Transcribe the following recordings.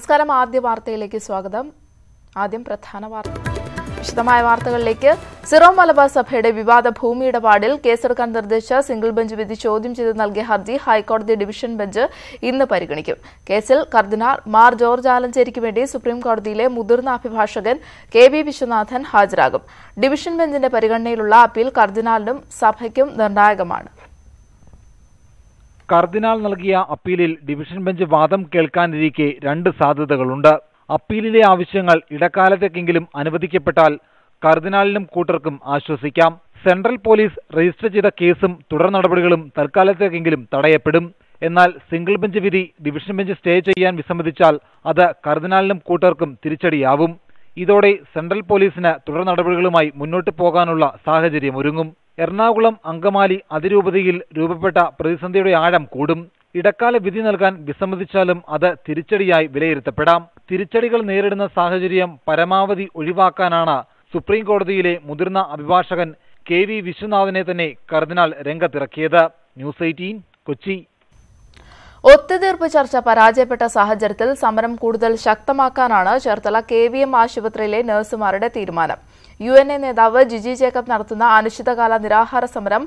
നമസ്കാരം. ആദ്യ വാർത്തയിലേക്ക് സ്വാഗതം. ആദ്യം പ്രധാന വാർത്ത. വിശദമായ വാർത്തകളിലേക്ക്. സിറോ മലബാർ സഭയുടെ വിവാദ ഭൂമി ഇടപാടിൽ കേസെടുക്കാൻ നിർദ്ദേശിച്ച സിംഗിൾ ബെഞ്ച് വിധി ചോദ്യം ചെയ്ത് നൽകിയ ഹർജി ഹൈക്കോടതി ഡിവിഷൻ ബെഞ്ച് ഇന്ന് പരിഗണിക്കും. കേസിൽ കർദിനാൾ മാർ ജോർജ് ആലഞ്ചേരിക്ക് വേണ്ടി സുപ്രീം കോടതിയിലെ മുതിർന്ന അഭിഭാഷകൻ കെ വി വിശ്വനാഥൻ ഹാജരാകും. ഡിവിഷൻ ബെഞ്ചിന്റെ പരിഗണനയിലുള്ള അപ്പീൽ കർദിനാളിനും സഭയ്ക്കും നിർണായകമാണ്. കർദിനാൾ നൽകിയ അപ്പീലിൽ ഡിവിഷൻ ബെഞ്ച് വാദം കേൾക്കാനിരിക്കെ രണ്ട് സാധ്യതകളുണ്ട്. അപ്പീലിലെ ആവശ്യങ്ങൾ ഇടക്കാലത്തേക്കെങ്കിലും അനുവദിക്കപ്പെട്ടാൽ കർദിനാളിനും കൂട്ടർക്കും ആശ്വസിക്കാം. സെൻട്രൽ പോലീസ് രജിസ്റ്റർ ചെയ്ത കേസും തുടർ നടപടികളും തൽക്കാലത്തേക്കെങ്കിലും തടയപ്പെടും. എന്നാൽ സിംഗിൾ ബെഞ്ച് വിധി ഡിവിഷൻ ബെഞ്ച് സ്റ്റേ ചെയ്യാൻ വിസമ്മതിച്ചാൽ അത് കർദിനാളിനും കൂട്ടർക്കും തിരിച്ചടിയാവും. ഇതോടെ സെൻട്രൽ പോലീസിന് തുടർ നടപടികളുമായി മുന്നോട്ട് പോകാനുള്ള സാഹചര്യം ഒരുങ്ങും എറണാകുളം അങ്കമാലി അതിരൂപതയിൽ രൂപപ്പെട്ട പ്രതിസന്ധിയുടെ ആഴം കൂടും. ഇടക്കാല വിധി നൽകാൻ വിസമ്മതിച്ചാലും അത് തിരിച്ചടിയായി വിലയിരുത്തപ്പെടാം. തിരിച്ചടികൾ നേരിടുന്ന സാഹചര്യം പരമാവധി ഒഴിവാക്കാനാണ് സുപ്രീം കോടതിയിലെ മുതിർന്ന അഭിഭാഷകൻ കെ വി വിശ്വനാഥനെ തന്നെ കർദിനാൾ രംഗത്തിറക്കിയത്. News eighteen Kochi. ഒത്തുതീർപ്പ് ചർച്ച പരാജയപ്പെട്ട സാഹചര്യത്തിൽ സമരം കൂടുതൽ ശക്തമാക്കാനാണ് ചേർത്തല കെ വി എം ആശുപത്രിയിലെ നഴ്സുമാരുടെ തീരുമാനം. യു എൻ എ നേതാവ് ജിജി ജേക്കബ് നടത്തുന്ന അനിശ്ചിതകാല നിരാഹാര സമരം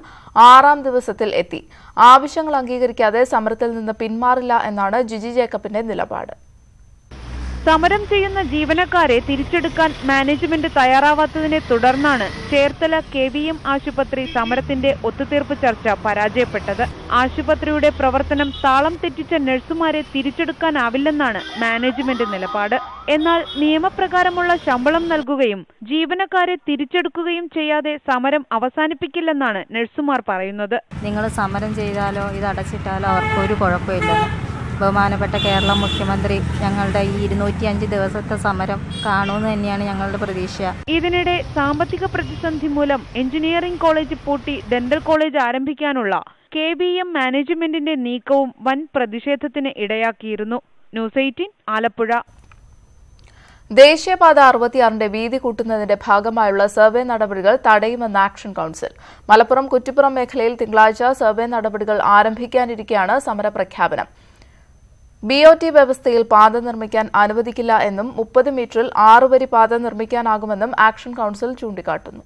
ആറാം ദിവസത്തിൽ എത്തി. ആവശ്യങ്ങൾ അംഗീകരിക്കാതെ സമരത്തിൽ നിന്ന് പിന്മാറില്ല എന്നാണ് ജിജി ജേക്കബിന്റെ നിലപാട്. സമരം ചെയ്യുന്ന ജീവനക്കാരെ തിരിച്ചെടുക്കാൻ മാനേജ്മെന്റ് തയ്യാറാവാത്തതിനെ തുടർന്നാണ് ചേർത്തല കെ വി എം ആശുപത്രി സമരത്തിന്റെ ഒത്തുതീർപ്പ് ചർച്ച പരാജയപ്പെട്ടത്. ആശുപത്രിയുടെ പ്രവർത്തനം താളം തെറ്റിച്ച നഴ്സുമാരെ തിരിച്ചെടുക്കാനാവില്ലെന്നാണ് മാനേജ്മെന്റ് നിലപാട്. എന്നാൽ നിയമപ്രകാരമുള്ള ശമ്പളം നൽകുകയും ജീവനക്കാരെ തിരിച്ചെടുക്കുകയും ചെയ്യാതെ സമരം അവസാനിപ്പിക്കില്ലെന്നാണ് നഴ്സുമാർ പറയുന്നത്. നിങ്ങൾ സമരം ചെയ്താലോ ഇത് അടച്ചിട്ടാലോ അവർക്ക് ഒരു കുഴപ്പമില്ല ബഹുമാനപ്പെട്ട കേരള മുഖ്യമന്ത്രി ഞങ്ങളുടെ ഈ ഇരുന്നൂറ്റി അഞ്ച് ദിവസത്തെ സമരം കാണുമെന്ന് തന്നെയാണ് ഞങ്ങളുടെ പ്രതീക്ഷ. ഇതിനിടെ സാമ്പത്തിക പ്രതിസന്ധി മൂലം എഞ്ചിനീയറിംഗ് കോളേജ് പൂട്ടി ഡെന്റൽ കോളേജ് ആരംഭിക്കാനുള്ള കെ ബി എം മാനേജ്മെന്റിന്റെ നീക്കവും വൻ പ്രതിഷേധത്തിന് ഇടയാക്കിയിരുന്നു. News eighteen Alappuzha. ദേശീയപാത അറുപത്തിയാറിന്റെ വീതി കൂട്ടുന്നതിന്റെ ഭാഗമായുള്ള സർവേ നടപടികൾ തടയുമെന്ന് ആക്ഷൻ കൌൺസിൽ. മലപ്പുറം കുറ്റിപ്പുറം മേഖലയിൽ തിങ്കളാഴ്ച സർവേ നടപടികൾ ആരംഭിക്കാനിരിക്കെയാണ് സമരപ്രഖ്യാപനം. ബി ഒ ടി വ്യവസ്ഥയിൽ പാത നിർമ്മിക്കാൻ അനുവദിക്കില്ല എന്നും മുപ്പത് മീറ്ററിൽ ആറുവരി പാത നിർമ്മിക്കാനാകുമെന്നും ആക്ഷൻ കൌൺസിൽ ചൂണ്ടിക്കാട്ടുന്നു.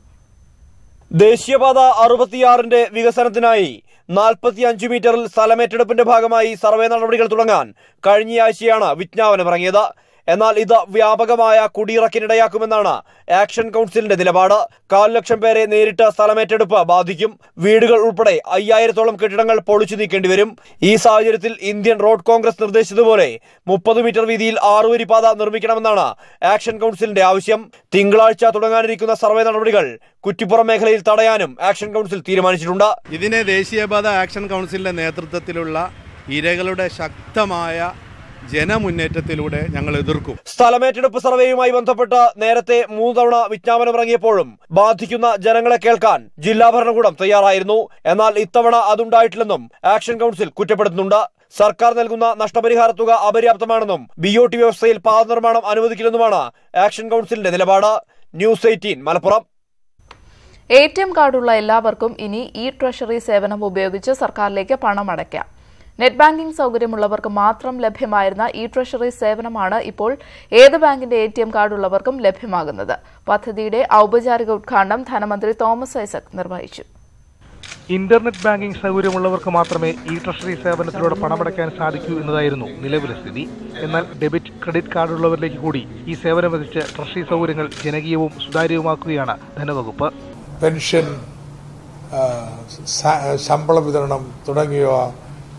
ദേശീയപാത അറുപത്തിയാറിന്റെ വികസനത്തിനായി നാൽപ്പത്തിയഞ്ച് മീറ്ററിൽ സ്ഥലമേറ്റെടുപ്പിന്റെ ഭാഗമായി സർവേ നടപടികൾ തുടങ്ങാൻ കഴിഞ്ഞയാഴ്ചയാണ് വിജ്ഞാപനമിറങ്ങിയത്. എന്നാൽ ഇത് വ്യാപകമായ കുടിയിറക്കിനിടയാക്കുമെന്നാണ് ആക്ഷൻ കൗൺസിലിന്റെ നിലപാട്. കാൽ ലക്ഷം പേരെ നേരിട്ട് സ്ഥലമേറ്റെടുപ്പ് ബാധിക്കും. വീടുകൾ ഉൾപ്പെടെ അയ്യായിരത്തോളം കെട്ടിടങ്ങൾ പൊളിച്ചു നീക്കേണ്ടി വരും. ഈ സാഹചര്യത്തിൽ ഇന്ത്യൻ റോഡ് കോൺഗ്രസ് നിർദ്ദേശിച്ചതുപോലെ മുപ്പത് മീറ്റർ വീതിയിൽ ആറുവരി പാത നിർമ്മിക്കണമെന്നാണ് ആക്ഷൻ കൗൺസിലിന്റെ ആവശ്യം. തിങ്കളാഴ്ച തുടങ്ങാനിരിക്കുന്ന സർവേ നടപടികൾ കുറ്റിപ്പുറം മേഖലയിൽ തടയാനും ആക്ഷൻ കൗൺസിൽ തീരുമാനിച്ചിട്ടുണ്ട്. ഇതിനെ ദേശീയപാത ആക്ഷൻ കൗൺസിലിന്റെ നേതൃത്വത്തിലുള്ള ഇരകളുടെ ശക്തമായ ജനമുന്നേറ്റത്തിലൂടെ ഞങ്ങൾ എതിർക്കും. സ്ഥലമേറ്റെടുപ്പ് സർവേയുമായി ബന്ധപ്പെട്ട് നേരത്തെ മൂന്ന് തവണ വിജ്ഞാപനം ഇറങ്ങിയപ്പോഴും ബാധിക്കുന്ന ജനങ്ങളെ കേൾക്കാൻ ജില്ലാ ഭരണകൂടം തയ്യാറായിരുന്നു. എന്നാൽ ഇത്തവണ അതുണ്ടായിട്ടില്ലെന്നും ആക്ഷൻ കൗൺസിൽ കുറ്റപ്പെടുത്തുന്നുണ്ട്. സർക്കാർ നൽകുന്ന നഷ്ടപരിഹാര തുക അപര്യാപ്തമാണെന്നും ബി ഒ ടി വ്യവസ്ഥയിൽ പാത നിർമ്മാണം അനുവദിക്കില്ലെന്നുമാണ് ആക്ഷൻ കൗൺസിലിന്റെ നിലപാട്. News eighteen Malappuram. A T M കാർഡുള്ള എല്ലാവർക്കും ഇനി ഇ ട്രഷറി സേവനം ഉപയോഗിച്ച് സർക്കാരിലേക്ക് പണം അടയ്ക്കാം നെറ്റ് ബാങ്കിംഗ് സൗകര്യമുള്ളവർക്ക് മാത്രം ലഭ്യമായിരുന്ന ഇ ട്രഷറി സേവനമാണ് ഇപ്പോൾ ഏത് ബാങ്കിന്റെ എ ടി എം കാർഡുള്ളവർക്കും ലഭ്യമാകുന്നത്. പദ്ധതിയുടെ ഔപചാരിക ഉദ്ഘാടനം ധനമന്ത്രി തോമസ് ഐസക് നിർവഹിച്ചു. ഇന്റർനെറ്റ് ബാങ്കിംഗ് സൗകര്യമുള്ളവർക്ക് മാത്രമേ ഇ ട്രഷറി സേവനത്തിലൂടെ പണമടയ്ക്കാൻ സാധിക്കൂ എന്നതായിരുന്നു നിലവിലെ സ്ഥിതി. എന്നാൽ ഡെബിറ്റ് ക്രെഡിറ്റ് കാർഡുള്ളവരിലേക്ക് കൂടി ഈ സേവനം വധിച്ച് ട്രഷറി സൗകര്യങ്ങൾ ജനകീയവും സുതാര്യവുമാക്കുകയാണ് ധനവകുപ്പ്. പെൻഷൻ ശമ്പള വിതരണം തുടങ്ങിയവ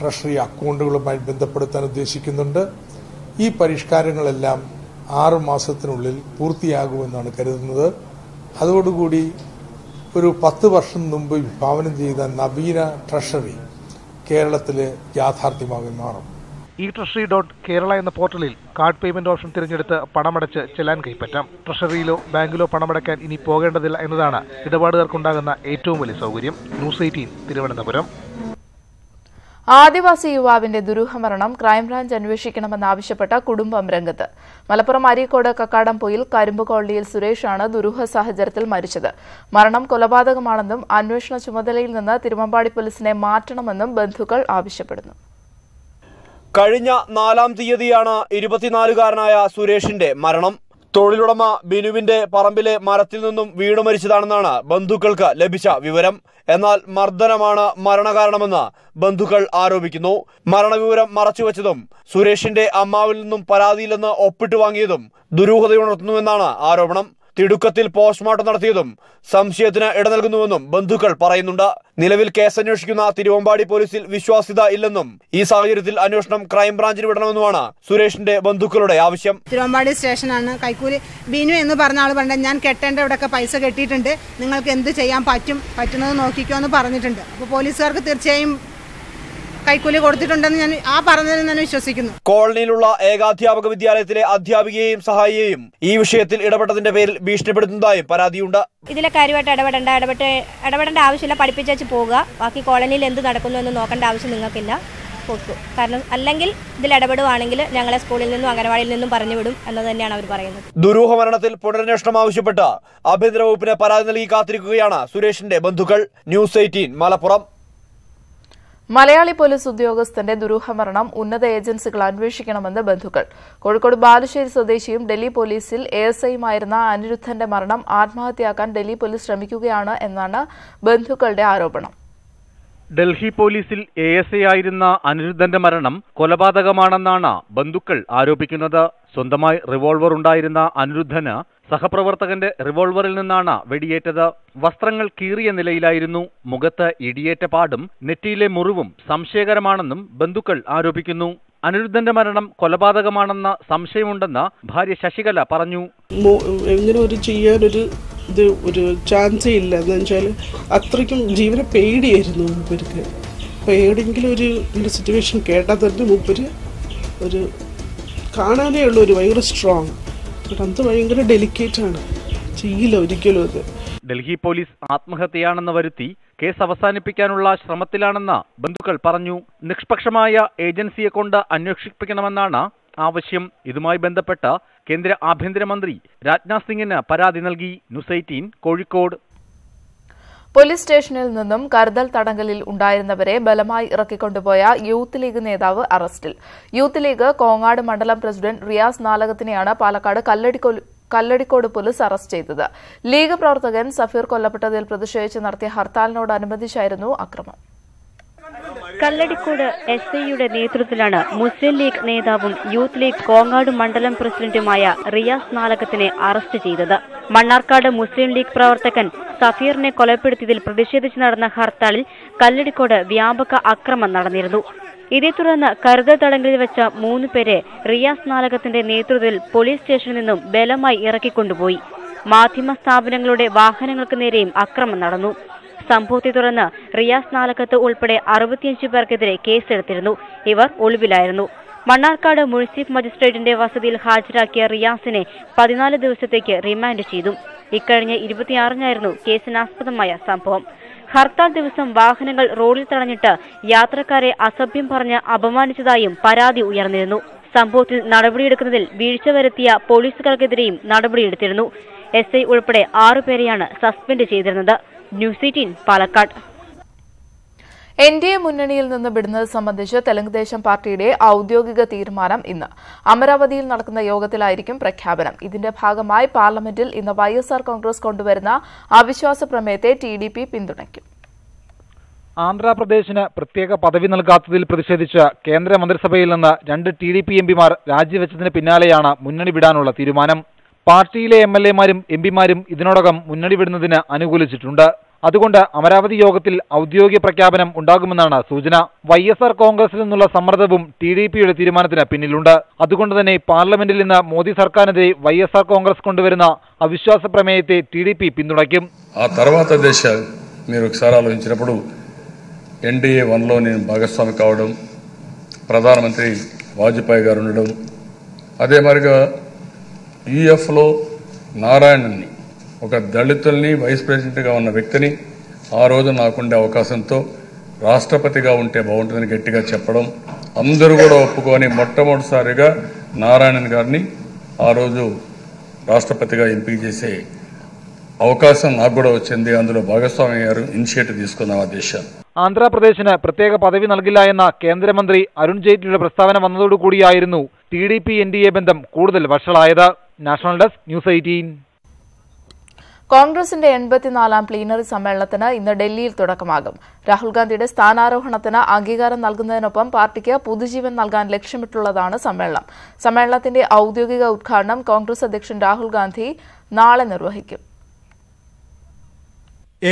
ട്രഷറി അക്കൗണ്ടുകളുമായി ബന്ധപ്പെടുത്താൻ ഉദ്ദേശിക്കുന്നുണ്ട്. ഈ പരിഷ്കാരങ്ങളെല്ലാം ആറ് മാസത്തിനുള്ളിൽ പൂർത്തിയാകുമെന്നാണ് കരുതുന്നത്. അതോടുകൂടി ഒരു പത്ത് വർഷം മുമ്പ് വിഭാവനം ചെയ്ത നവീന ട്രഷറി കേരളത്തിൽ യാഥാർത്ഥ്യമാകും മാറും ഇ ട്രഷറി ഡോട്ട് കേരള എന്ന പോർട്ടലിൽ കാർഡ് പേയ്മെന്റ് ഓപ്ഷൻ തിരഞ്ഞെടുത്ത് പണമടച്ച് ചെല്ലാൻ കൈപ്പറ്റാം. ട്രഷറിയിലോ ബാങ്കിലോ പണമടയ്ക്കാൻ ഇനി പോകേണ്ടതില്ല എന്നതാണ് ഇടപാടുകാർക്കുണ്ടാകുന്ന ഏറ്റവും വലിയ സൗകര്യം. News eighteen Thiruvananthapuram. ആദിവാസി യുവാവിന്റെ ദുരൂഹമരണം ക്രൈംബ്രാഞ്ച് അന്വേഷിക്കണമെന്നാവശ്യപ്പെട്ട കുടുംബം രംഗത്ത്. മലപ്പുറം അരീക്കോട് കക്കാടംപൊയിൽ കരിമ്പ് കോളനിയിൽ സുരേഷാണ് ദുരൂഹ സാഹചര്യത്തിൽ മരിച്ചത്. മരണം കൊലപാതകമാണെന്നും അന്വേഷണ ചുമതലയിൽ നിന്ന് തിരുവമ്പാടി പോലീസിനെ മാറ്റണമെന്നും ബന്ധുക്കൾ ആവശ്യപ്പെടുന്നു. കഴിഞ്ഞ നാലാം തീയതിയാണ് ഇരുപത്തിനാലുകാരനായ സുരേഷിന്റെ മരണം. തൊഴിലുടമ ബിനുവിന്റെ പറമ്പിലെ മരത്തിൽ നിന്നും വീണു മരിച്ചതാണെന്നാണ് ബന്ധുക്കൾക്ക് ലഭിച്ച വിവരം. എന്നാൽ മർദ്ദനമാണ് മരണകാരണമെന്ന് ബന്ധുക്കൾ ആരോപിക്കുന്നു. മരണവിവരം മറച്ചുവെച്ചതും സുരേഷിന്റെ അമ്മാവിൽ നിന്നും പരാതിയില്ലെന്ന് ഒപ്പിട്ട് വാങ്ങിയതും ദുരൂഹതയുണർത്തുന്നുവെന്നാണ് ആരോപണം. തിടുക്കത്തിൽ പോസ്റ്റ്മോർട്ടം നടത്തിയതും സംശയത്തിന് ഇട നൽകുന്നുവെന്നും ബന്ധുക്കൾ പറയുന്നുണ്ട്. നിലവിൽ കേസന്വേഷിക്കുന്ന തിരുവമ്പാടി പോലീസിൽ വിശ്വാസ്യത ഇല്ലെന്നും ഈ സാഹചര്യത്തിൽ അന്വേഷണം ക്രൈംബ്രാഞ്ചിന് വിടണമെന്നുമാണ് സുരേഷിന്റെ ബന്ധുക്കളുടെ ആവശ്യം. തിരുവമ്പാടി സ്റ്റേഷനാണ്. കൈക്കൂലി ബിനു എന്ന് പറഞ്ഞ ആൾ പറഞ്ഞ ഞാൻ കെട്ടേണ്ട ഇവിടെയൊക്കെ പൈസ കെട്ടിയിട്ടുണ്ട്. നിങ്ങൾക്ക് എന്ത് ചെയ്യാൻ പറ്റും? പറ്റുന്നത് നോക്കിക്കോ എന്ന് പറഞ്ഞിട്ടുണ്ട്. അപ്പോൾ പോലീസുകാർക്ക് തീർച്ചയായും കൈക്കൂലി കൊടുത്തിട്ടുണ്ടെന്ന് ഞാൻ ആ പറഞ്ഞതിൽ ഞാൻ വിശ്വസിക്കുന്നു. കോളനിയിലുള്ള ഏകാധ്യാപക വിദ്യാലയത്തിലെ അധ്യാപികയെയും സഹായിയെയും ഈ വിഷയത്തിൽ ഇടപെട്ടതിന്റെ പേരിൽ ഭീഷണിപ്പെടുത്തുന്നതായും പരാതിയുണ്ട്. ഇതിലെ കാര്യമായിട്ട് ഇടപെടേണ്ട ഇടപെട്ട് ഇടപെടേണ്ട ആവശ്യമില്ല പഠിപ്പിച്ചു പോകുക പോവുക. ബാക്കി കോളനിയിൽ എന്ത് നടക്കുന്നു എന്ന് നോക്കേണ്ട ആവശ്യം നിങ്ങൾക്കില്ല. പോക്കു കാരണം അല്ലെങ്കിൽ ഇതിൽ ഇടപെടുവാണെങ്കിൽ ഞങ്ങളെ സ്കൂളിൽ നിന്നും അംഗനവാടിയിൽ നിന്നും പറഞ്ഞു വിടും എന്ന് തന്നെയാണ് അവർ പറയുന്നത്. ദുരൂഹ മരണത്തിൽ പുനരന്വേഷണം ആവശ്യപ്പെട്ട് ആഭ്യന്തര വകുപ്പിന് പരാതി നൽകി കാത്തിരിക്കുകയാണ് സുരേഷിന്റെ ബന്ധുക്കൾ. News eighteen Malappuram. Malayali police ഉദ്യോഗസ്ഥന്റെ ദുരൂഹമരണം ഉന്നത ഏജൻസികൾ അന്വേഷിക്കണമെന്ന് ബന്ധുക്കൾ. കോഴിക്കോട് ബാലുശ്ശേരി സ്വദേശിയും ഡൽഹി പോലീസിൽ എഎസ്ഐയുമായിരുന്ന എസ് ഐയുമായിരുന്ന അനിരുദ്ധന്റെ മരണം ആത്മഹത്യയാക്കാൻ ഡൽഹി പോലീസ് ശ്രമിക്കുകയാണ് എന്നാണ് ബന്ധുക്കളുടെ ആരോപണം. ഡൽഹി പോലീസിൽ എ എസ് ഐ ആയിരുന്ന അനിരുദ്ധന്റെ മരണം കൊലപാതകമാണെന്നാണ് ബന്ധുക്കൾ ആരോപിക്കുന്നത്. സ്വന്തമായി റിവോൾവർ ഉണ്ടായിരുന്ന അനിരുദ്ധന് സഹപ്രവർത്തകന്റെ റിവോൾവറിൽ നിന്നാണ് വെടിയേറ്റത്. വസ്ത്രങ്ങൾ കീറിയ നിലയിലായിരുന്നു. മുഖത്ത് ഇടിയേറ്റ പാടും നെറ്റിയിലെ മുറിവും സംശയകരമാണെന്നും ബന്ധുക്കൾ ആരോപിക്കുന്നു. അനിരുദ്ധന്റെ മരണം കൊലപാതകമാണെന്ന സംശയമുണ്ടെന്ന് ഭാര്യ ശശികല പറഞ്ഞു. ഇങ്ങനെ ഒരു ചെയ്യാനൊരു ഇത് ഒരു ചാൻസേ ഇല്ല. എന്ന് വെച്ചാൽ അത്രയ്ക്കും ജീവനെ പേടിയായിരുന്നു മൂപ്പർക്ക്. അപ്പോൾ എവിടെയെങ്കിലും ഒരു ഒരു സിറ്റുവേഷൻ കേട്ടാൽ തന്നെ മൂപ്പര് ഒരു കാണാനേ ഉള്ളൂ ഒരു ഭയങ്കര സ്ട്രോങ് ബട്ട് അത് ഭയങ്കര ഡെലിക്കേറ്റ് ആണ്. ചെയ്യില്ല ഒരിക്കലും അത്. ഡൽഹി പോലീസ് ആത്മഹത്യയാണെന്ന് വരുത്തി കേസ് അവസാനിപ്പിക്കാനുള്ള ശ്രമത്തിലാണെന്ന് ബന്ധുക്കൾ പറഞ്ഞു നിഷ്പക്ഷമായ ഏജൻസിയെ കൊണ്ട് അന്വേഷിപ്പിക്കണമെന്നാണ് ആവശ്യം. ഇതുമായി ബന്ധപ്പെട്ട കേന്ദ്ര ആഭ്യന്തരമന്ത്രി രാജ്നാഥ് സിംഗിന് പരാതി നൽകി. News eighteen Kozhikode. പോലീസ് സ്റ്റേഷനിൽ നിന്നും കരുതൽ തടങ്കലിൽ ഉണ്ടായിരുന്നവരെ ബലമായി ഇറക്കിക്കൊണ്ടുപോയ യൂത്ത് ലീഗ് നേതാവ് അറസ്റ്റിൽ. യൂത്ത് ലീഗ് കോങ്ങാട് മണ്ഡലം പ്രസിഡന്റ് റിയാസ് നാലകത്തിനെയാണ് പാലക്കാട് കല്ലടിക്കൊ- കല്ലടിക്കോട് പോലീസ് അറസ്റ്റ് ചെയ്തത്. ലീഗ് പ്രവർത്തകൻ സഫീർ കൊല്ലപ്പെട്ടതിൽ പ്രതിഷേധിച്ച് നടത്തിയ ഹർത്താലിനോടനുബന്ധിച്ചായിരുന്നു അക്രമം. കല്ലടിക്കോട് എസ് ഐയുടെ നേതൃത്വത്തിലാണ് മുസ്ലിം ലീഗ് നേതാവും യൂത്ത് ലീഗ് കോങ്ങാട് മണ്ഡലം പ്രസിഡന്റുമായ റിയാസ് നാലകത്തിനെ അറസ്റ്റ് ചെയ്തത്. മണ്ണാർക്കാട് മുസ്ലിം ലീഗ് പ്രവർത്തകൻ സഫീറിനെ കൊലപ്പെടുത്തിയതിൽ പ്രതിഷേധിച്ച് നടന്ന ഹർത്താലിൽ കല്ലടിക്കോട് വ്യാപക അക്രമം നടന്നിരുന്നു. ഇതേ തുടർന്ന് കരുതൽ തടങ്കലിൽ വെച്ച മൂന്ന് പേരെ റിയാസ് നാലകത്തിന്റെ നേതൃത്വത്തിൽ പോലീസ് സ്റ്റേഷനിൽ നിന്നും ബലമായി ഇറക്കിക്കൊണ്ടുപോയി. മാധ്യമ സ്ഥാപനങ്ങളുടെ വാഹനങ്ങൾക്ക് നേരെയും അക്രമം നടന്നു. സംഭവത്തെ തുടർന്ന് റിയാസ് നാലക്കത്ത് ഉൾപ്പെടെ അറുപത്തിയഞ്ച് പേർക്കെതിരെ കേസെടുത്തിരുന്നു. ഇവർ ഒളിവിലായിരുന്നു. മണ്ണാർക്കാട് മുനിസിപ്പൽ മജിസ്ട്രേറ്റിന്റെ വസതിയിൽ ഹാജരാക്കിയ റിയാസിനെ പതിനാല് ദിവസത്തേക്ക് റിമാൻഡ് ചെയ്തു. ഇക്കഴിഞ്ഞ ഇരുപത്തിയാറിനായിരുന്നു കേസിനാസ്പദമായ സംഭവം. ഹർത്താൽ ദിവസം വാഹനങ്ങൾ റോഡിൽ തടഞ്ഞിട്ട് യാത്രക്കാരെ അസഭ്യം പറഞ്ഞ് അപമാനിച്ചതായും പരാതി ഉയർന്നിരുന്നു. സംഭവത്തിൽ നടപടിയെടുക്കുന്നതിൽ വീഴ്ച വരുത്തിയ പോലീസുകാർക്കെതിരെയും നടപടിയെടുത്തിരുന്നു. എസ് ഐ ഉൾപ്പെടെ ആറുപേരെയാണ് സസ്പെൻഡ് ചെയ്തിരുന്നത്. News eighteen Palakkad. N D A മുന്നണിയിൽ നിന്ന് വിടുന്നത് സംബന്ധിച്ച് തെലുങ്ക് ദേശം പാർട്ടിയുടെ ഔദ്യോഗിക തീരുമാനം ഇന്ന്. അമരാവതിയിൽ നടക്കുന്ന യോഗത്തിലായിരിക്കും പ്രഖ്യാപനം. ഇതിന്റെ ഭാഗമായി പാർലമെന്റിൽ ഇന്ന് വൈഎസ്ആർ എസ് ആർ കോൺഗ്രസ് കൊണ്ടുവരുന്ന അവിശ്വാസ പ്രമേയത്തെ ടി ഡി പി പിന്തുണയ്ക്കും. ആന്ധ്രാപ്രദേശിന് പ്രത്യേക പദവി നൽകാത്തതിൽ പ്രതിഷേധിച്ച് കേന്ദ്ര മന്ത്രിസഭയിൽ നിന്ന് രണ്ട് ടി ഡി പി എംപിമാർ രാജിവെച്ചതിന് പിന്നാലെയാണ് മുന്നണി വിടാനുള്ള തീരുമാനം. പാർട്ടിയിലെ എം എൽ എമാരും എംപിമാരും ഇതിനോടകം മുന്നണി വിടുന്നതിന് അനുകൂലിച്ചിട്ടുണ്ട് അതുകൊണ്ട് അമരാവതി യോഗത്തിൽ ഔദ്യോഗിക പ്രഖ്യാപനം ഉണ്ടാകുമെന്നാണ് സൂചന വൈ എസ് ആർ കോൺഗ്രസിൽ നിന്നുള്ള സമ്മർദ്ദവും ടി ഡി പിയുടെ തീരുമാനത്തിന് പിന്നിലുണ്ട് അതുകൊണ്ട് തന്നെ പാർലമെന്റിൽ നിന്ന് മോദി സർക്കാരിനെതിരെ വൈ എസ് ആർ കോൺഗ്രസ് കൊണ്ടുവരുന്ന അവിശ്വാസ പ്രമേയത്തെ ടി ഡി పి പിന്തുണയ്ക്കും ఆ తర్వాత దశ మీరు ఒకసారి ఆలోచించినప్పుడు ఎన్డీఏ వన్లో నేను భాగస్వామి కావడం ప్రధానమంత్రి వాజ్పేయి గారు ఉండడం అదే మరిగా యూఎఫ్లో నారాయణన్ని ఒక దళితుల్ని వైస్ ప్రెసిడెంట్గా ఉన్న వ్యక్తిని ఆ రోజు నాకుండే అవకాశంతో రాష్ట్రపతిగా ఉంటే బాగుంటుందని గట్టిగా చెప్పడం అందరూ కూడా ఒప్పుకొని మొట్టమొదటిసారిగా నారాయణన్ గారిని ఆ రోజు రాష్ట్రపతిగా ఎంపిక చేసే అవకాశం నాకు కూడా వచ్చింది అందులో భాగస్వామి అయ్యారు ఇనిషియేటివ్ తీసుకుందాం ఆ దేశాన్ని ആന്ധ്രാപ്രദേശിന് പ്രത്യേക പദവി നൽകില്ല എന്ന കേന്ദ്രമന്ത്രി അരുൺ ജെയ്റ്റ്ലിയുടെ പ്രസ്താവന വന്നതോടുകൂടിയായിരുന്നു T D P N D A ബന്ധം കൂടുതൽ വഷളായത് national desk news eighteen കോൺഗ്രസിന്റെ എൺപത്തിനാലാം പ്ലീനറി സമ്മേളനത്തിന് ഇന്ന് ഡൽഹിയിൽ തുടക്കമാകും. രാഹുൽ ഗാന്ധിയുടെ സ്ഥാനാരോഹണത്തിന് അംഗീകാരം നൽകുന്നതിനൊപ്പം പാർട്ടിക്ക് പുതുജീവൻ നൽകാൻ ലക്ഷ്യമിട്ടുള്ളതാണ് സമ്മേളനം. സമ്മേളനത്തിന്റെ ഔദ്യോഗിക ഉദ്ഘാടനം കോൺഗ്രസ് അധ്യക്ഷൻ രാഹുൽ ഗാന്ധി നാളെ നിർവഹിക്കും.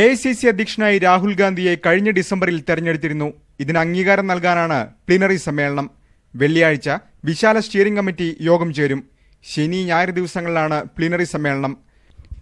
എ ഐ സി സി അധ്യക്ഷനായി രാഹുൽ ഗാന്ധിയെ കഴിഞ്ഞ ഡിസംബറിൽ തെരഞ്ഞെടുത്തിരുന്നു. ഇതിന് അംഗീകാരം നൽകാനാണ് പ്ലീനറി സമ്മേളനം. വെള്ളിയാഴ്ച വിശാല സ്റ്റിയറിംഗ് കമ്മിറ്റി യോഗം ചേരും. ശനി ഞായർ ദിവസങ്ങളിലാണ് പ്ലീനറി സമ്മേളനം.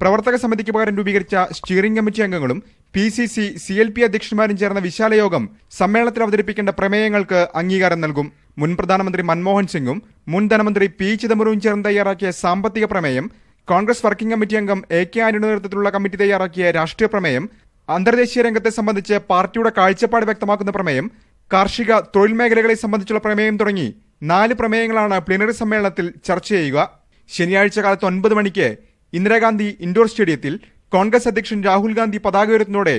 പ്രവർത്തക സമിതിക്ക് പകരം രൂപീകരിച്ച സ്റ്റിയറിംഗ് കമ്മിറ്റി അംഗങ്ങളും P C C C L P അധ്യക്ഷന്മാരും ചേർന്ന വിശാല യോഗം സമ്മേളനത്തിൽ അവതരിപ്പിക്കേണ്ട പ്രമേയങ്ങൾക്ക് അംഗീകാരം നൽകും. മുൻ പ്രധാനമന്ത്രി മൻമോഹൻ സിംഗും മുൻ ധനമന്ത്രി പി ചിദംബരവും ചേർന്ന് തയ്യാറാക്കിയ സാമ്പത്തിക പ്രമേയം കോൺഗ്രസ് വർക്കിംഗ് കമ്മിറ്റി അംഗം എ കെ ആന്റണിയുടെ നേതൃത്വത്തിലുള്ള കമ്മിറ്റി തയ്യാറാക്കിയ രാഷ്ട്രീയ പ്രമേയം അന്തർദേശീയ രംഗത്തെ സംബന്ധിച്ച് പാർട്ടിയുടെ കാഴ്ചപ്പാട് വ്യക്തമാക്കുന്ന പ്രമേയം കാർഷിക തൊഴിൽ മേഖലകളെ സംബന്ധിച്ചുള്ള പ്രമേയം തുടങ്ങി നാല് പ്രമേയങ്ങളാണ് പ്ലീനറി സമ്മേളനത്തിൽ ചർച്ച ചെയ്യുക. ശനിയാഴ്ച കാലത്ത് ഒൻപത് മണിക്ക് ഇന്ദിരാഗാന്ധി ഇൻഡോർ സ്റ്റേഡിയത്തിൽ കോൺഗ്രസ് അധ്യക്ഷൻ രാഹുൽ ഗാന്ധി പതാക ഉയർത്തുന്നതോടെ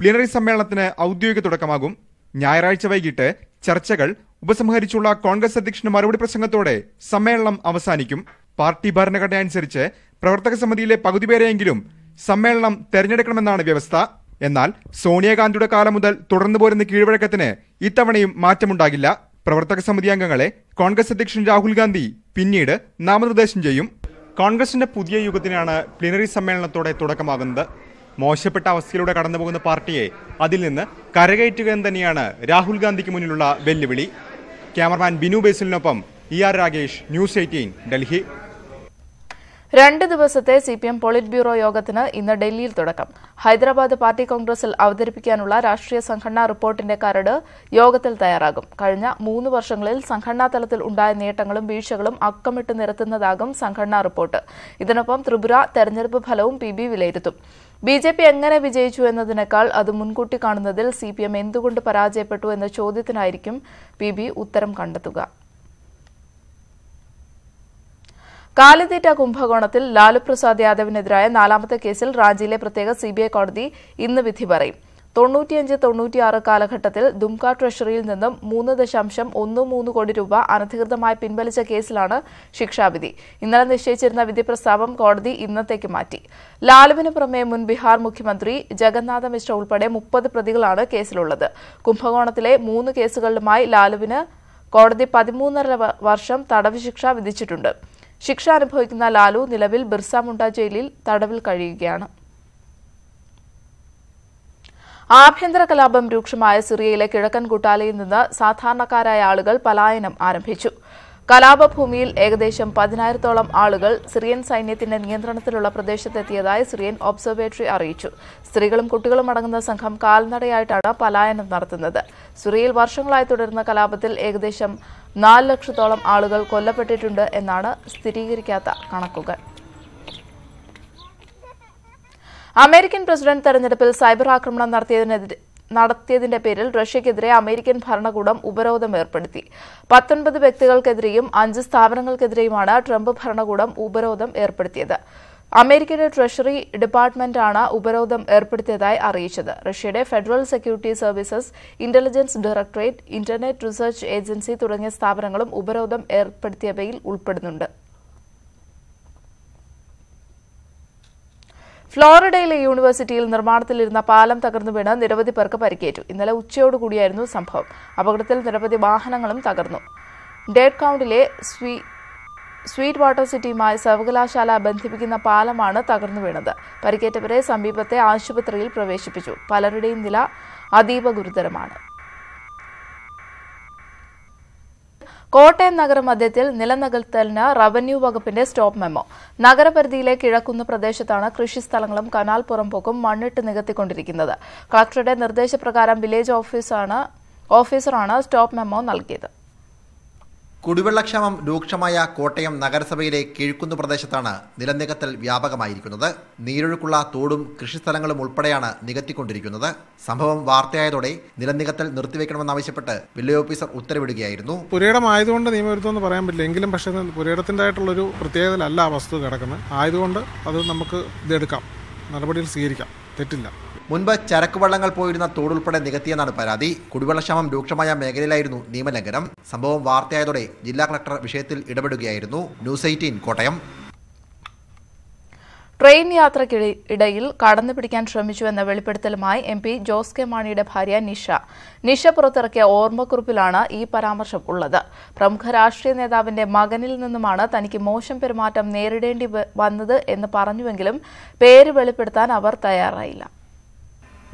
പ്ലിനറി സമ്മേളനത്തിന് ഔദ്യോഗിക തുടക്കമാകും. ഞായറാഴ്ച വൈകിട്ട് ചർച്ചകൾ ഉപസംഹരിച്ചുള്ള കോൺഗ്രസ് അധ്യക്ഷന്റെ മറുപടി പ്രസംഗത്തോടെ സമ്മേളനം അവസാനിക്കും. പാർട്ടി ഭരണഘടന അനുസരിച്ച് പ്രവർത്തക സമിതിയിലെ പകുതി പേരെയെങ്കിലും സമ്മേളനം തെരഞ്ഞെടുക്കണമെന്നാണ് വ്യവസ്ഥ. എന്നാൽ സോണിയാഗാന്ധിയുടെ കാലം മുതൽ തുടർന്നു പോരുന്ന കീഴ്വഴക്കത്തിന് ഇത്തവണയും മാറ്റമുണ്ടാകില്ല. പ്രവർത്തക സമിതി അംഗങ്ങളെ കോൺഗ്രസ് അധ്യക്ഷൻ രാഹുൽ ഗാന്ധി പിന്നീട് നാമനിർദ്ദേശം ചെയ്യും. കോൺഗ്രസിന്റെ പുതിയ യുഗത്തിനാണ് പ്ലിനറി സമ്മേളനത്തോടെ തുടക്കമാകുന്നത്. മോശപ്പെട്ട അവസ്ഥയിലൂടെ കടന്നുപോകുന്ന പാർട്ടിയെ അതിൽ നിന്ന് കരകയറ്റുക എന്ന് തന്നെയാണ് രാഹുൽ ഗാന്ധിക്ക് മുന്നിലുള്ള വെല്ലുവിളി. Cameraman Binu ബേസിലിനൊപ്പം E R Ragesh news eighteen Delhi. രണ്ട് ദിവസത്തെ C P M polit bureau യോഗത്തിന് ഇന്ന് ഡൽഹിയിൽ തുടക്കം. ഹൈദരാബാദ് പാർട്ടി കോൺഗ്രസിൽ അവതരിപ്പിക്കാനുള്ള രാഷ്ട്രീയ സംഘടനാ റിപ്പോർട്ടിന്റെ കരട് യോഗത്തിൽ തയ്യാറാകും. കഴിഞ്ഞ മൂന്ന് വർഷങ്ങളിൽ സംഘടനാ തലത്തിൽ ഉണ്ടായ നേട്ടങ്ങളും വീഴ്ചകളും അക്കമിട്ട് നിരത്തുന്നതാകും സംഘടനാ റിപ്പോർട്ട്. ഇതിനൊപ്പം ത്രിപുര തെരഞ്ഞെടുപ്പ് ഫലവും പി ബി വിലയിരുത്തും. ബി ജെ പി എങ്ങനെ വിജയിച്ചു എന്നതിനേക്കാൾ അത് മുൻകൂട്ടി കാണുന്നതിൽ സി പി എം എന്തുകൊണ്ട് പരാജയപ്പെട്ടു എന്ന ചോദ്യത്തിനായിരിക്കും പി ബി ഉത്തരം കണ്ടെത്തുക. കാലിത്തീറ്റ കുംഭകോണത്തിൽ ലാലു പ്രസാദ് യാദവിനെതിരായ നാലാമത്തെ കേസിൽ റാഞ്ചിയിലെ പ്രത്യേക സിബിഐ കോടതി ഇന്ന് വിധി പറയും. തൊണ്ണൂറ്റിയഞ്ച് തൊണ്ണൂറ്റിയാറ് കാലഘട്ടത്തിൽ ദുംക ട്രഷറിയിൽ നിന്നും മൂന്ന് ദശാംശം ഒന്ന് മൂന്ന് കോടി രൂപ അനധികൃതമായി പിൻവലിച്ച കേസിലാണ് ശിക്ഷാവിധി. ഇന്നലെ നിശ്ചയിച്ചിരുന്ന വിധി പ്രസ്താവം കോടതി ഇന്നത്തേക്ക് മാറ്റി. ലാലുവിന് പുറമെ മുൻ ബിഹാർ മുഖ്യമന്ത്രി ജഗന്നാഥ മിശ്ര ഉൾപ്പെടെ മുപ്പത് പ്രതികളാണ് കേസിലുള്ളത്. കുംഭകോണത്തിലെ മൂന്ന് കേസുകളിലുമായി ലാലുവിന് കോടതി പതിമൂന്നര വർഷം തടവ് ശിക്ഷ വിധിച്ചിട്ടുണ്ട്. ശിക്ഷ അനുഭവിക്കുന്ന ലാലു നിലവിൽ ബിർസ മുണ്ട ജയിലിൽ തടവിൽ കഴിയുകയാണ്. ആഭ്യന്തര കലാപം രൂക്ഷമായ സിറിയയിലെ കിഴക്കൻ കുട്ടാലയിൽ നിന്ന് സാധാരണക്കാരായ ആളുകൾ പലായനം ആരംഭിച്ചു. കലാപഭൂമിയിൽ ഏകദേശം പതിനായിരത്തോളം ആളുകൾ സിറിയൻ സൈന്യത്തിന്റെ നിയന്ത്രണത്തിലുള്ള പ്രദേശത്തെത്തിയതായി സിറിയൻ ഒബ്സർവേറ്ററി അറിയിച്ചു. സ്ത്രീകളും കുട്ടികളും അടങ്ങുന്ന സംഘം കാൽനടയായിട്ടാണ് പലായനം നടത്തുന്നത്. സിറിയയിൽ വർഷങ്ങളായി തുടരുന്ന കലാപത്തിൽ ഏകദേശം നാല് ലക്ഷത്തോളം ആളുകൾ കൊല്ലപ്പെട്ടിട്ടുണ്ട് എന്നാണ് സ്ഥിരീകരിക്കാത്ത കണക്കുകൾ. അമേരിക്കൻ പ്രസിഡന്റ് തെരഞ്ഞെടുപ്പിൽ സൈബർ ആക്രമണം നടത്തിയതിനെതിരെ നടത്തിയതിന്റെ പേരിൽ റഷ്യക്കെതിരെ അമേരിക്കൻ ഭരണകൂടം ഉപരോധം ഏർപ്പെടുത്തി. പത്തൊൻപത് വ്യക്തികൾക്കെതിരെയും അഞ്ച് സ്ഥാപനങ്ങൾക്കെതിരെയുമാണ് ട്രംപ് ഭരണകൂടം ഉപരോധം ഏർപ്പെടുത്തിയത്. അമേരിക്കയുടെ ട്രഷറി ഡിപ്പാർട്ട്മെന്റാണ് ഉപരോധം ഏർപ്പെടുത്തിയതായി അറിയിച്ചത്. റഷ്യയുടെ federal security services intelligence directorate internet research agency തുടങ്ങിയ സ്ഥാപനങ്ങളും ഉപരോധം ഏർപ്പെടുത്തിയവയിൽ ഉൾപ്പെടുന്നുണ്ട്. ഫ്ലോറിഡയിലെ യൂണിവേഴ്സിറ്റിയിൽ നിർമ്മാണത്തിലിരുന്ന പാലം തകർന്നു വീണ് നിരവധി പേർക്ക് പരിക്കേറ്റു. ഇന്നലെ ഉച്ചയോടുകൂടിയായിരുന്നു സംഭവം. അപകടത്തിൽ നിരവധി വാഹനങ്ങളും തകർന്നു. ഡേഡ് കൌണ്ടിലെ സ്വീ സ്വീറ്റ് വാട്ടർ സിറ്റിയുമായി സർവകലാശാല ബന്ധിപ്പിക്കുന്ന പാലമാണ് തകർന്നു വീണത്. പരിക്കേറ്റവരെ സമീപത്തെ ആശുപത്രിയിൽ പ്രവേശിപ്പിച്ചു. പലരുടെയും നില അതീവ ഗുരുതരമാണ്. കോട്ടയം നഗരമധ്യത്തിൽ നിലനികത്തലിന് റവന്യൂ വകുപ്പിന്റെ സ്റ്റോപ്പ് മെമ്മോ. നഗരപരിധിയിലെ കിഴക്കുന്ന് പ്രദേശത്താണ് കൃഷിസ്ഥലങ്ങളും കനാൽ പുറംപോക്കും മണ്ണിട്ട് നികത്തിക്കൊണ്ടിരിക്കുന്നത്. കളക്ടറുടെ നിർദ്ദേശപ്രകാരം വില്ലേജ് ഓഫീസറാണ് സ്റ്റോപ്പ് മെമ്മോ നൽകിയത്. കുടിവെള്ളക്ഷാമം രൂക്ഷമായ കോട്ടയം നഗരസഭയിലെ കിഴുക്കുന്ന് പ്രദേശത്താണ് നിലനികത്തൽ വ്യാപകമായിരിക്കുന്നത്. നീരൊഴുക്കുള്ള തോടും കൃഷിസ്ഥലങ്ങളും ഉൾപ്പെടെയാണ് നികത്തിക്കൊണ്ടിരിക്കുന്നത്. സംഭവം വാർത്തയായതോടെ നിലനികത്തൽ നിർത്തിവെക്കണമെന്നാവശ്യപ്പെട്ട് വില്ലേജ് ഓഫീസർ ഉത്തരവിടുകയായിരുന്നു. പുരയിടം ആയതുകൊണ്ട് നിയമവിരുദ്ധമെന്ന് പറയാൻ പറ്റില്ല. എങ്കിലും പക്ഷേ പുരയിടത്തിന്റെതായിട്ടുള്ളൊരു പ്രത്യേകതയിലല്ല ആ വസ്തു കിടക്കുന്നത്. ആയതുകൊണ്ട് അത് നമുക്ക് ഇതെടുക്കാം. നടപടികൾ സ്വീകരിക്കാം. തെറ്റില്ല. മുൻപ് ചരക്ക് വള്ളങ്ങൾ പോയിരുന്ന തോടുൾപ്പെടെ നികത്തിയെന്നാണ് പരാതി. കുടിവെള്ളക്ഷാമം രൂക്ഷമായ മേഖലയിലായിരുന്നു നിയമലംഘനം. സംഭവം വാർത്തയായതോടെ ജില്ലാ കളക്ടർ വിഷയത്തിൽ ഇടപെടുകയായിരുന്നു. News eighteen Kottayam. ട്രെയിൻ യാത്രയ്ക്കിടയിൽ കടന്നു പിടിക്കാൻ ശ്രമിച്ചുവെന്ന വെളിപ്പെടുത്തലുമായി എം പി ജോസ് കെ മാണിയുടെ ഭാര്യ നിഷ. നിഷ പുറത്തിറക്കിയ ഓർമ്മക്കുറിപ്പിലാണ് ഈ പരാമർശം ഉള്ളത്. പ്രമുഖ രാഷ്ട്രീയ നേതാവിന്റെ മകനിൽ നിന്നുമാണ് തനിക്ക് മോശം പെരുമാറ്റം നേരിടേണ്ടി വന്നത് എന്ന് പറഞ്ഞുവെങ്കിലും പേര് വെളിപ്പെടുത്താൻ അവർ തയ്യാറായില്ല.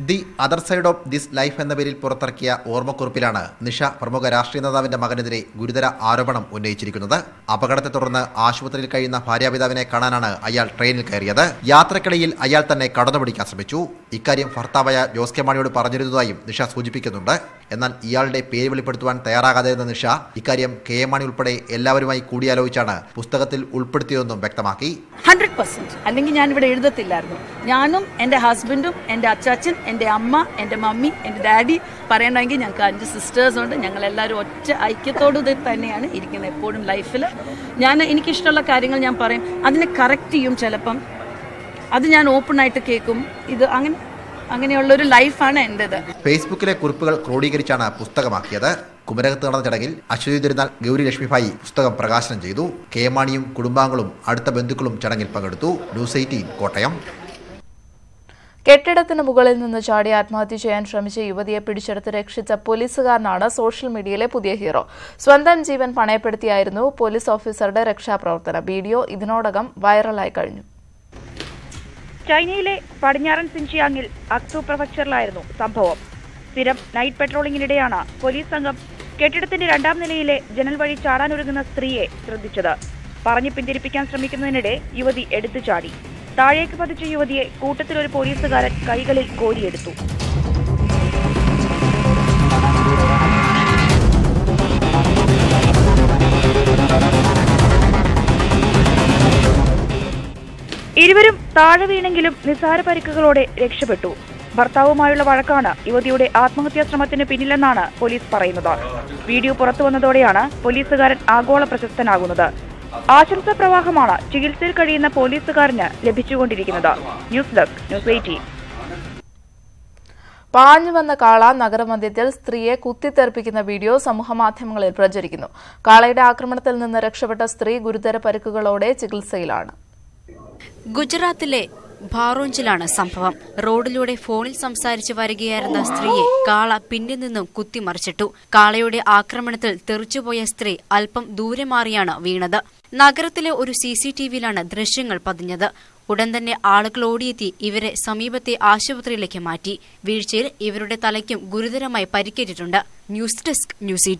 The other side of this life എന്ന പേരിൽ പുറത്തിറക്കിയ ഓർമ്മക്കുറിപ്പിലാണ് നിഷ പ്രമുഖ രാഷ്ട്രീയ നേതാവിന്റെ മകനെതിരെ ഗുരുതര ആരോപണം ഉന്നയിച്ചിരിക്കുന്നത്. അപകടത്തെ തുടർന്ന് ആശുപത്രിയിൽ കഴിയുന്ന ഭാര്യാപിതാവിനെ കാണാനാണ് അയാൾ ട്രെയിനിൽ കയറിയത്. യാത്രക്കിടയിൽ അയാൾ തന്നെ കടന്നുപിടിക്കാൻ ശ്രമിച്ചു. ഇക്കാര്യം ഭർത്താവായ ജോസ് കെ മാണിയോട് പറഞ്ഞിരുന്നതായും നിഷ സൂചിപ്പിക്കുന്നുണ്ട്. എന്നാൽ ഇയാളുടെ പേര് വെളിപ്പെടുത്തുവാൻ തയ്യാറാകാതിരുന്ന നിഷ ഇക്കാര്യം കെ എം മാണി ഉൾപ്പെടെ എല്ലാവരുമായി കൂടിയാലോചിച്ചാണ് പുസ്തകത്തിൽ ഉൾപ്പെടുത്തിയതെന്നും വ്യക്തമാക്കി. Hundred percent. അല്ലെങ്കിൽ ഞാൻ ഇവിടെ എഴുതത്തില്ലായിരുന്നു. ഞാനും എന്റെ ഹസ്ബൻഡും എന്റെ അച്ചാച്ചൻ എന്റെ അമ്മ എന്റെ മമ്മി എന്റെ ഡാഡി പറയണമെങ്കിൽ ഞങ്ങൾക്ക് അഞ്ച് സിസ്റ്റേഴ്സ് ഉണ്ട്. ഞങ്ങൾ എല്ലാവരും ഒറ്റ ഐക്യത്തോട് തന്നെയാണ് ഇരിക്കുന്നത് എപ്പോഴും ലൈഫിൽ ഞാൻ എനിക്കിഷ്ടമുള്ള കാര്യങ്ങൾ ഞാൻ പറയും. അതിനെ കറക്റ്റ് ചെയ്യും ചിലപ്പം. അത് ഞാൻ ഓപ്പൺ ആയിട്ട് കേൾക്കും. ഇത് അങ്ങനെ അങ്ങനെയുള്ളൊരു ലൈഫാണ് എന്റെത് ഫേസ്ബുക്കിലെ കുറിപ്പുകൾ ക്രോഡീകരിച്ചാണ് പുസ്തകമാക്കിയത്. കുമരകത്ത് നടന്ന ചടങ്ങിൽ അശ്വതി തിരുനാൾ ഗൗരി ലക്ഷ്മിഭായി പുസ്തകം പ്രകാശനം ചെയ്തു. കെ മാണിയും കുടുംബാംഗങ്ങളും അടുത്ത ബന്ധുക്കളും ചടങ്ങിൽ പങ്കെടുത്തു. News eighteen Kottayam. കെട്ടിടത്തിന് മുകളിൽ നിന്ന് ചാടി ആത്മഹത്യ ചെയ്യാൻ ശ്രമിച്ച യുവതിയെ പിടിച്ചെടുത്ത് രക്ഷിച്ച പോലീസുകാരനാണ് സോഷ്യൽ മീഡിയയിലെ പുതിയ ഹീറോ. സ്വന്തം ജീവൻ പണയപ്പെടുത്തിയായിരുന്നു പോലീസ് ഓഫീസറുടെ രക്ഷാപ്രവർത്തനം. വീഡിയോ ഇതിനോടകം വൈറലായി കഴിഞ്ഞു. ചൈനയിലെ പടിഞ്ഞാറൻ സിൻഷിയാങ്ങിൽ അക്സു പ്രൊഫക്ചറിലായിരുന്നു സംഭവം. സ്ഥിരം നൈറ്റ് പെട്രോളിംഗിനിടെയാണ് പോലീസ് സംഘം കെട്ടിടത്തിന്റെ രണ്ടാം നിലയിലെ ജനൽ വഴി ചാടാനൊരുങ്ങുന്ന സ്ത്രീയെ ശ്രദ്ധിച്ചത്. പറഞ്ഞു പിന്തിരിപ്പിക്കാൻ ശ്രമിക്കുന്നതിനിടെ യുവതി എടുത്തു ചാടി. താഴേക്ക് പതിച്ച യുവതിയെ കൂട്ടത്തിലൊരു പോലീസുകാരൻ കൈകളിൽ കോരിയെടുത്തു. ഇരുവരും താഴെ വീണെങ്കിലും നിസ്സാര പരിക്കുകളോടെ രക്ഷപ്പെട്ടു. ഭർത്താവുമായുള്ള വഴക്കാണ് യുവതിയുടെ ആത്മഹത്യാ ശ്രമത്തിന് പിന്നിലെന്നാണ് പോലീസ് പറയുന്നത്. വീഡിയോ പുറത്തു വന്നതോടെയാണ് പോലീസുകാരൻ ആഗോള പ്രശസ്തനാകുന്നത്. ആശംസാ പ്രവാഹമാണ് ചികിത്സയിൽ കഴിയുന്ന പോലീസുകാരന് ലഭിച്ചുകൊണ്ടിരിക്കുന്നത്. ന്യൂസ് ഡെസ്ക് ന്യൂസ് എയ്റ്റീൻ പാഞ്ഞു വന്ന കാള നഗരമധ്യത്തിൽ സ്ത്രീയെ കുത്തിത്തെറിപ്പിക്കുന്ന വീഡിയോ സമൂഹമാധ്യമങ്ങളിൽ പ്രചരിക്കുന്നു. കാളയുടെ ആക്രമണത്തിൽ നിന്ന് രക്ഷപ്പെട്ട സ്ത്രീ ഗുരുതര പരിക്കുകളോടെ ചികിത്സയിലാണ്. ഗുജറാത്തിലെ ഭാറോഞ്ചിലാണ് സംഭവം. റോഡിലൂടെ ഫോണിൽ സംസാരിച്ചു വരികയായിരുന്ന സ്ത്രീയെ കാള പിന്നിൽ നിന്നും കുത്തിമറിച്ചിട്ടു. കാളയുടെ ആക്രമണത്തിൽ തെറിച്ചുപോയ സ്ത്രീ അല്പം ദൂരെ മാറിയാണ് വീണത്. നഗരത്തിലെ ഒരു സി സി ടി വിയിലാണ് ദൃശ്യങ്ങൾ പതിഞ്ഞത്. ഉടൻ തന്നെ ആളുകൾ ഓടിയെത്തി ഇവരെ സമീപത്തെ ആശുപത്രിയിലേക്ക് മാറ്റി. വീഴ്ചയിൽ ഇവരുടെ തലയ്ക്കും ഗുരുതരമായി പരിക്കേറ്റിട്ടുണ്ട്. News desk news